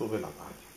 都被拿去。